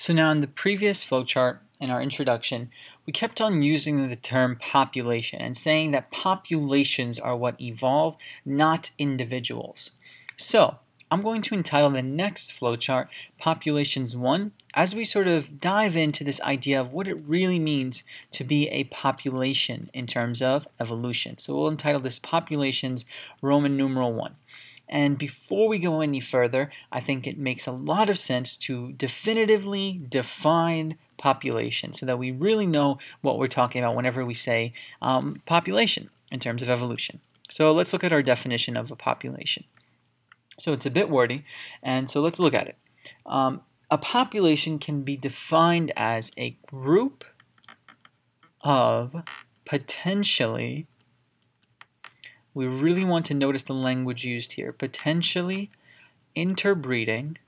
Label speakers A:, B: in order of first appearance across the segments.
A: So now in the previous flowchart, in our introduction, we kept on using the term population and saying that populations are what evolve, not individuals. So I'm going to entitle the next flowchart Populations 1 as we sort of dive into this idea of what it really means to be a population in terms of evolution. So we'll entitle this Populations Roman numeral 1. And before we go any further, I think it makes a lot of sense to definitively define population so that we really know what we're talking about whenever we say um, population in terms of evolution. So let's look at our definition of a population. So it's a bit wordy, and so let's look at it. Um, a population can be defined as a group of potentially, we really want to notice the language used here, potentially interbreeding.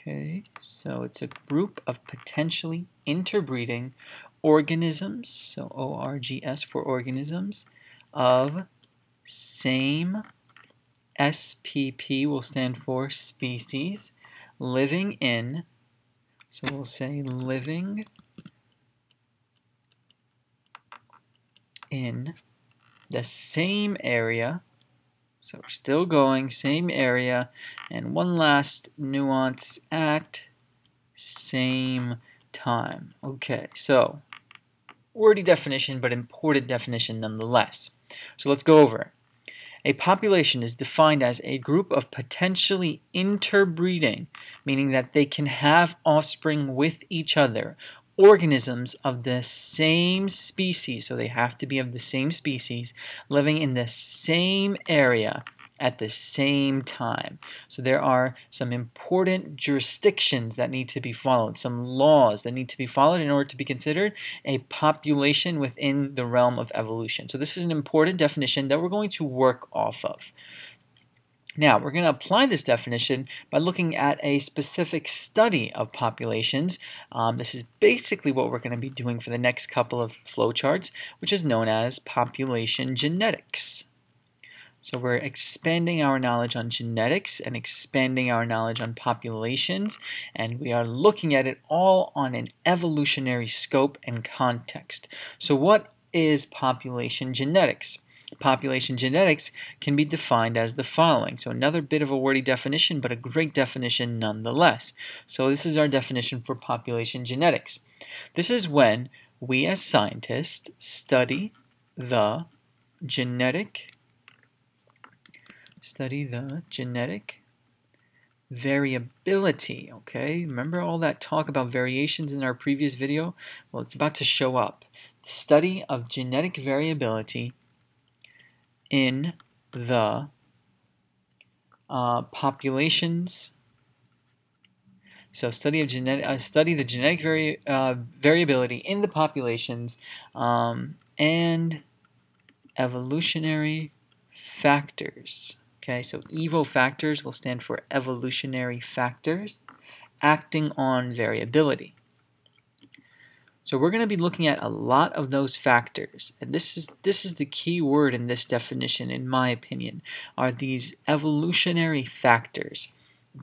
A: Okay, so it's a group of potentially interbreeding organisms, so ORGS for organisms, of same SPP will stand for species, living in, so we'll say living in the same area, so we're still going, same area, and one last nuance at same time. Okay, so wordy definition, but important definition nonetheless. So let's go over it. A population is defined as a group of potentially interbreeding, meaning that they can have offspring with each other, organisms of the same species, so they have to be of the same species, living in the same area at the same time. So there are some important jurisdictions that need to be followed, some laws that need to be followed in order to be considered a population within the realm of evolution. So this is an important definition that we're going to work off of. Now, we're going to apply this definition by looking at a specific study of populations. Um, this is basically what we're going to be doing for the next couple of flowcharts, which is known as population genetics. So we're expanding our knowledge on genetics and expanding our knowledge on populations, and we are looking at it all on an evolutionary scope and context. So what is population genetics? Population genetics can be defined as the following. So another bit of a wordy definition, but a great definition nonetheless. So this is our definition for population genetics. This is when we as scientists study the genetic study the genetic variability, okay? Remember all that talk about variations in our previous video? Well, it's about to show up. The study of genetic variability in the uh, populations. So study of genetic, uh, study the genetic vari uh, variability in the populations um, and evolutionary factors. Okay, so EVO factors will stand for evolutionary factors acting on variability. So we're going to be looking at a lot of those factors, and this is this is the key word in this definition, in my opinion, are these evolutionary factors.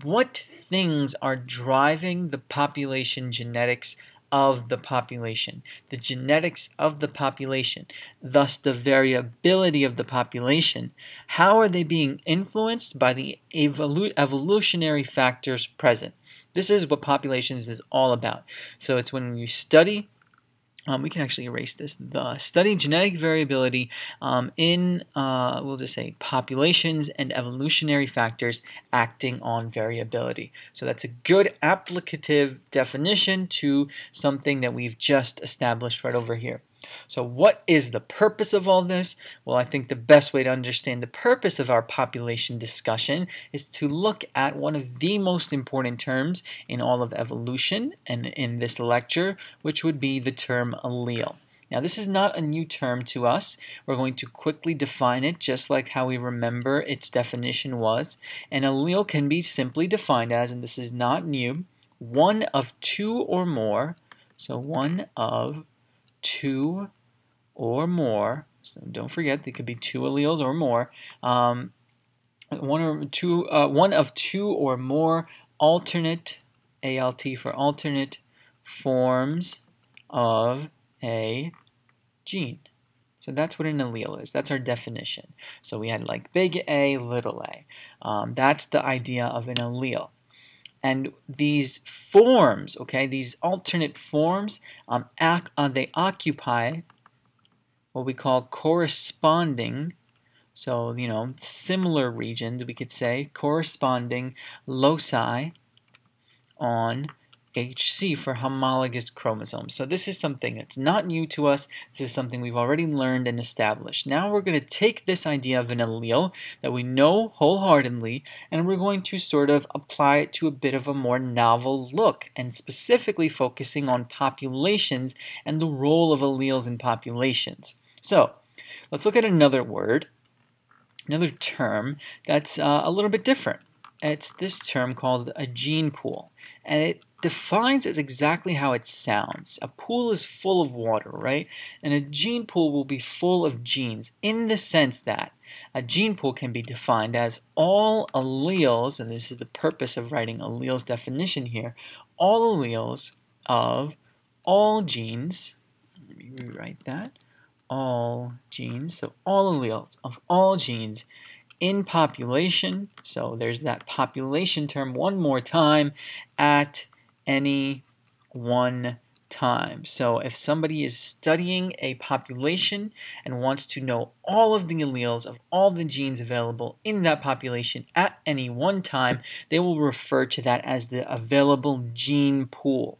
A: What things are driving the population genetics of the population, the genetics of the population, thus the variability of the population, how are they being influenced by the evolu evolutionary factors present? This is what populations is all about. So it's when you study um, we can actually erase this. The study genetic variability um, in, uh, we'll just say, populations and evolutionary factors acting on variability. So that's a good applicative definition to something that we've just established right over here. So what is the purpose of all this? Well, I think the best way to understand the purpose of our population discussion is to look at one of the most important terms in all of evolution and in this lecture, which would be the term allele. Now this is not a new term to us. We're going to quickly define it just like how we remember its definition was. An allele can be simply defined as, and this is not new, one of two or more, so one of two or more, so don't forget they could be two alleles or more, um, one or two, uh, one of two or more alternate ALT for alternate forms of a gene. So that's what an allele is. That's our definition. So we had like big A, little a. Um, that's the idea of an allele. And these forms, okay, these alternate forms, um, ac uh, they occupy what we call corresponding, so, you know, similar regions, we could say, corresponding loci on HC for homologous chromosomes. So this is something that's not new to us. This is something we've already learned and established. Now we're going to take this idea of an allele that we know wholeheartedly and we're going to sort of apply it to a bit of a more novel look and specifically focusing on populations and the role of alleles in populations. So let's look at another word, another term that's uh, a little bit different. It's this term called a gene pool and it defines as exactly how it sounds. A pool is full of water, right? And a gene pool will be full of genes in the sense that a gene pool can be defined as all alleles, and this is the purpose of writing alleles definition here, all alleles of all genes, let me rewrite that, all genes, so all alleles of all genes in population, so there's that population term one more time, at any one time. So if somebody is studying a population and wants to know all of the alleles of all the genes available in that population at any one time, they will refer to that as the available gene pool.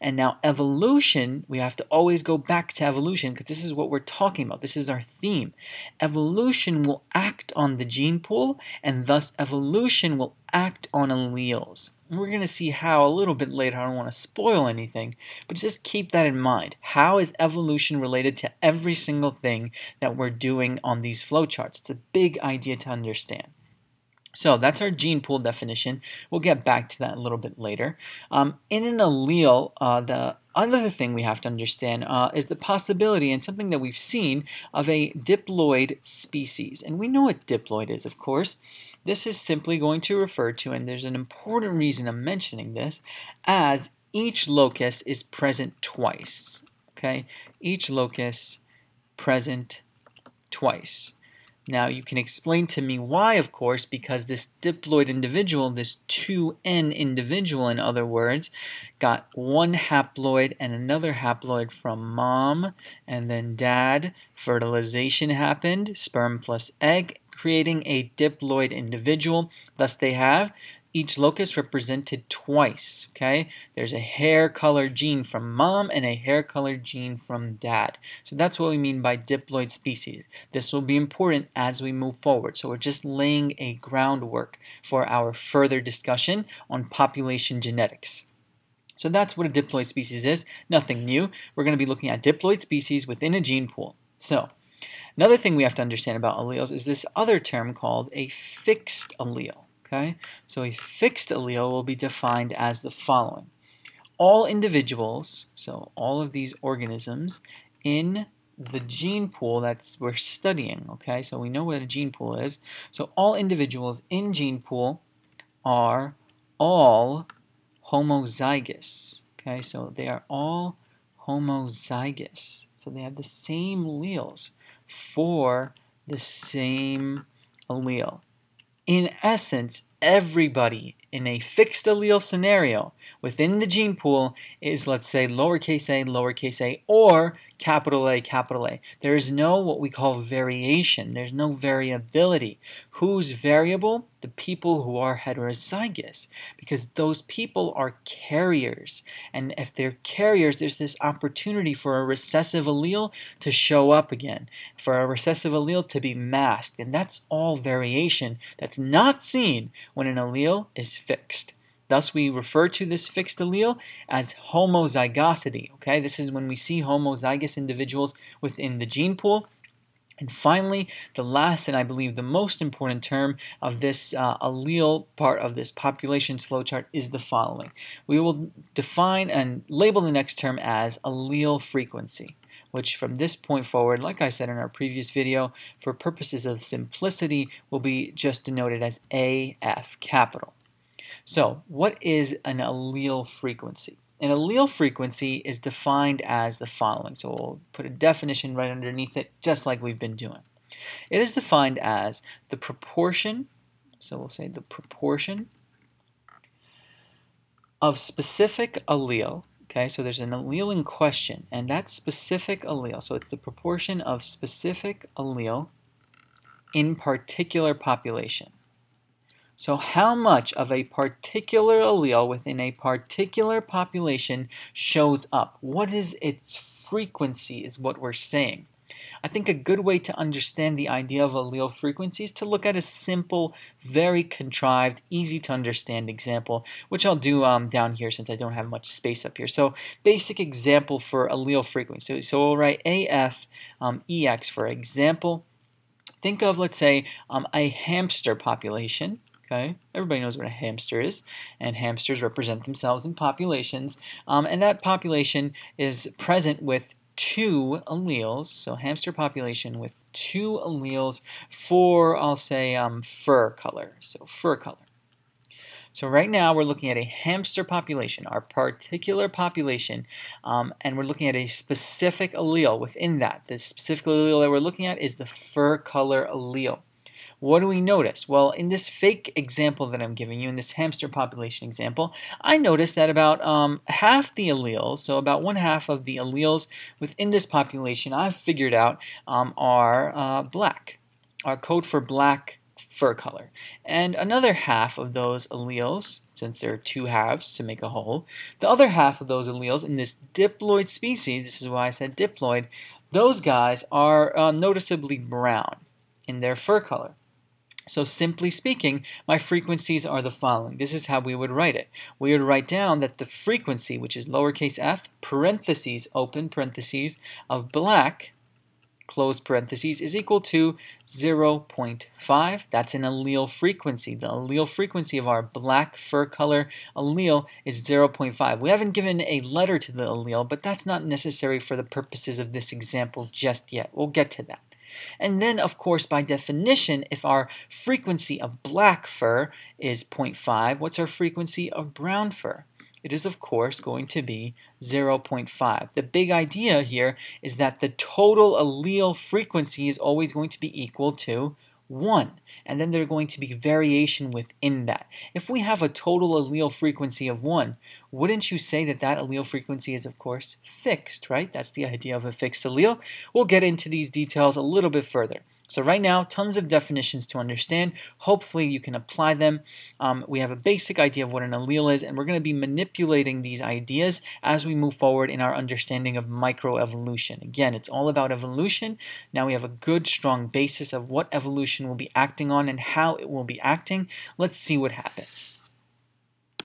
A: And now evolution, we have to always go back to evolution because this is what we're talking about. This is our theme. Evolution will act on the gene pool and thus evolution will act on alleles. We're going to see how a little bit later. I don't want to spoil anything, but just keep that in mind. How is evolution related to every single thing that we're doing on these flowcharts? It's a big idea to understand. So that's our gene pool definition. We'll get back to that a little bit later. Um, in an allele, uh, the other thing we have to understand uh, is the possibility, and something that we've seen, of a diploid species. And we know what diploid is, of course. This is simply going to refer to, and there's an important reason I'm mentioning this, as each locus is present twice. Okay, each locus present twice. Now you can explain to me why, of course, because this diploid individual, this 2N individual in other words, got one haploid and another haploid from mom and then dad. Fertilization happened, sperm plus egg, creating a diploid individual. Thus they have each locus represented twice, okay? There's a hair color gene from mom and a hair color gene from dad. So that's what we mean by diploid species. This will be important as we move forward. So we're just laying a groundwork for our further discussion on population genetics. So that's what a diploid species is. Nothing new. We're going to be looking at diploid species within a gene pool. So another thing we have to understand about alleles is this other term called a fixed allele. Okay, so a fixed allele will be defined as the following. All individuals, so all of these organisms in the gene pool that we're studying, okay, so we know what a gene pool is. So all individuals in gene pool are all homozygous, okay, so they are all homozygous. So they have the same alleles for the same allele in essence, everybody in a fixed allele scenario within the gene pool is, let's say, lowercase a, lowercase a, or capital A, capital A. There is no what we call variation. There's no variability. Who's variable? The people who are heterozygous, because those people are carriers. And if they're carriers, there's this opportunity for a recessive allele to show up again, for a recessive allele to be masked. And that's all variation that's not seen when an allele is fixed. Thus, we refer to this fixed allele as homozygosity. Okay, this is when we see homozygous individuals within the gene pool. And finally, the last and I believe the most important term of this uh, allele part of this populations flowchart is the following. We will define and label the next term as allele frequency, which from this point forward, like I said in our previous video, for purposes of simplicity will be just denoted as AF capital. So, what is an allele frequency? An allele frequency is defined as the following. So we'll put a definition right underneath it, just like we've been doing. It is defined as the proportion, so we'll say the proportion of specific allele, okay, so there's an allele in question, and that specific allele, so it's the proportion of specific allele in particular population. So how much of a particular allele within a particular population shows up? What is its frequency is what we're saying. I think a good way to understand the idea of allele frequency is to look at a simple, very contrived, easy to understand example, which I'll do um, down here since I don't have much space up here. So basic example for allele frequency. So, so we'll write AF um, EX for example. Think of, let's say, um, a hamster population. Okay, everybody knows what a hamster is, and hamsters represent themselves in populations, um, and that population is present with two alleles, so hamster population with two alleles for, I'll say, um, fur color, so fur color. So right now we're looking at a hamster population, our particular population, um, and we're looking at a specific allele within that. The specific allele that we're looking at is the fur color allele. What do we notice? Well, in this fake example that I'm giving you, in this hamster population example, I noticed that about um, half the alleles, so about one half of the alleles within this population I've figured out um, are uh, black, are code for black fur color. And another half of those alleles, since there are two halves to make a whole, the other half of those alleles in this diploid species, this is why I said diploid, those guys are uh, noticeably brown in their fur color. So simply speaking, my frequencies are the following. This is how we would write it. We would write down that the frequency, which is lowercase f, parentheses, open parentheses, of black, close parentheses, is equal to 0.5. That's an allele frequency. The allele frequency of our black fur color allele is 0.5. We haven't given a letter to the allele, but that's not necessary for the purposes of this example just yet. We'll get to that. And then, of course, by definition, if our frequency of black fur is 0.5, what's our frequency of brown fur? It is, of course, going to be 0.5. The big idea here is that the total allele frequency is always going to be equal to 1 and then there's going to be variation within that. If we have a total allele frequency of 1, wouldn't you say that that allele frequency is, of course, fixed, right? That's the idea of a fixed allele. We'll get into these details a little bit further. So right now, tons of definitions to understand. Hopefully you can apply them. Um, we have a basic idea of what an allele is, and we're going to be manipulating these ideas as we move forward in our understanding of microevolution. Again, it's all about evolution. Now we have a good, strong basis of what evolution will be acting on and how it will be acting. Let's see what happens.